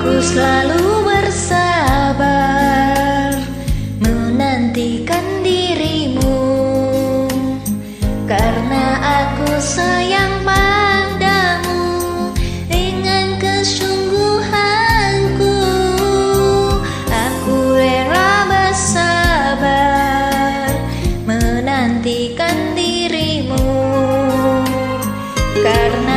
selalu bersabar menantikan dirimu. Karena aku sayang padamu dengan kesungguhanku. Aku rela bersabar menantikan dirimu. Karena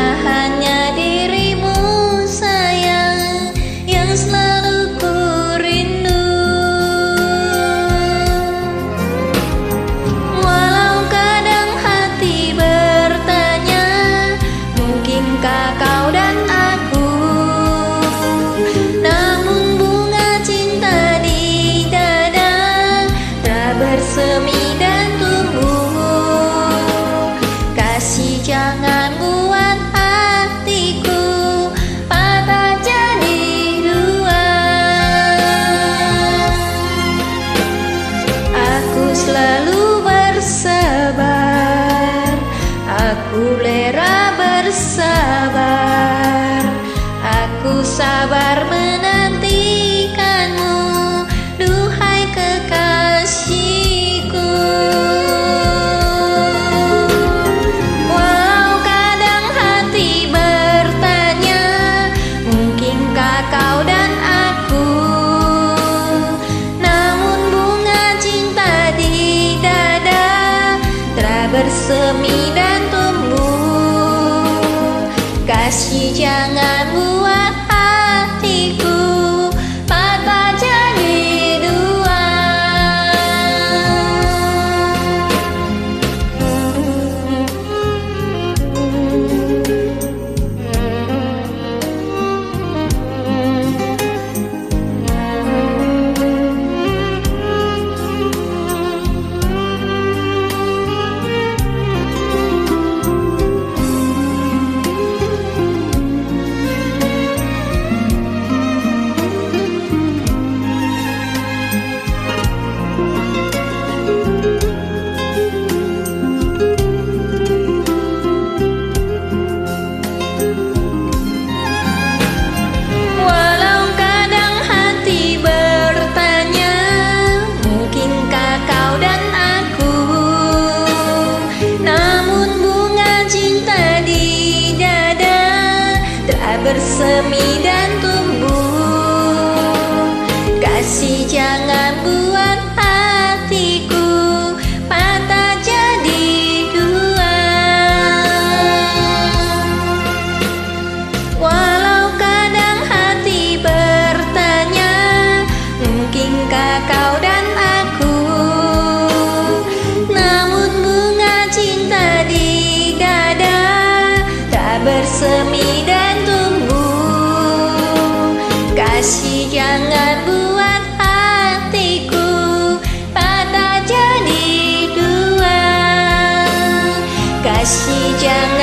jangan buat hatiku patah jadi dua Aku selalu bersabar. Aku lera bersabar. Aku sabar menantikanmu bersemi dan tumbuh. Kasih jangan buat semi dan tumbuh. Kasih jangan jangan